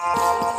Música